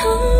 Oh.